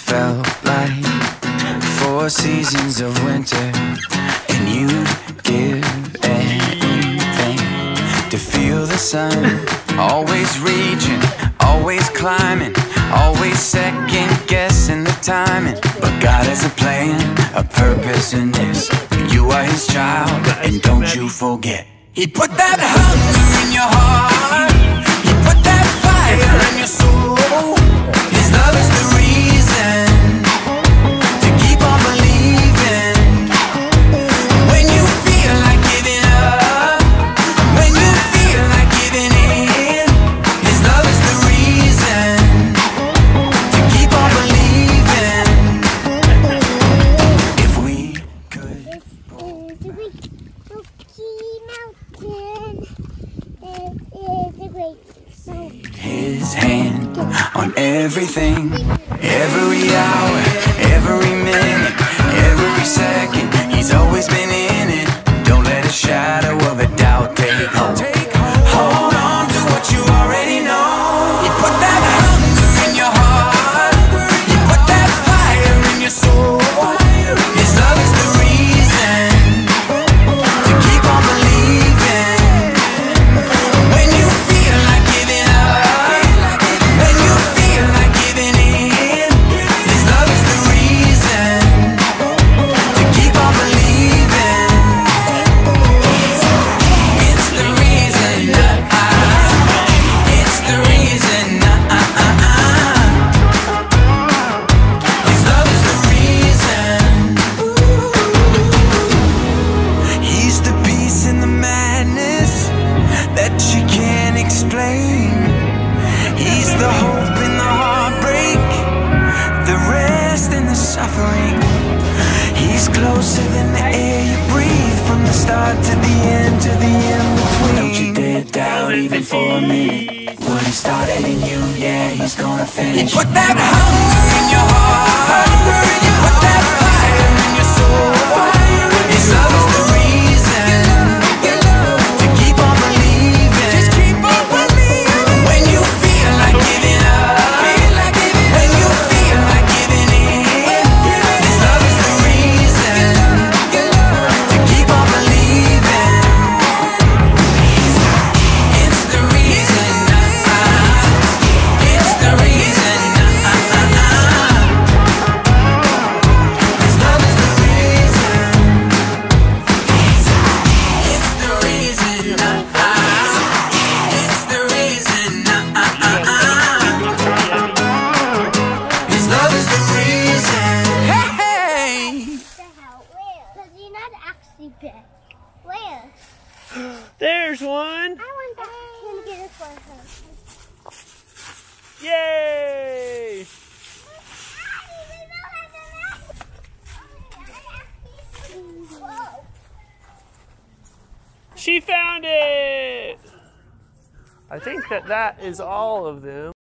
felt like four seasons of winter, and you'd give anything to feel the sun. Always reaching, always climbing, always second guessing the timing. But God has a plan, a purpose in this. You are His child, and don't you forget. He put that hunger in your heart. He put that fire in your soul. Mountain. His hand on everything, every hour, every minute, every second. He's always been in can't. He's the hope in the heartbreak, the rest in the suffering. He's closer than the air you breathe, from the start to the end to the in between. Don't you dare doubt even for a minute. What he started in you, yeah, he's gonna finish. Put that hunger in your heart. Where? There's one. I want that. Can get it for her? Yay! She found it! I think that that is all of them.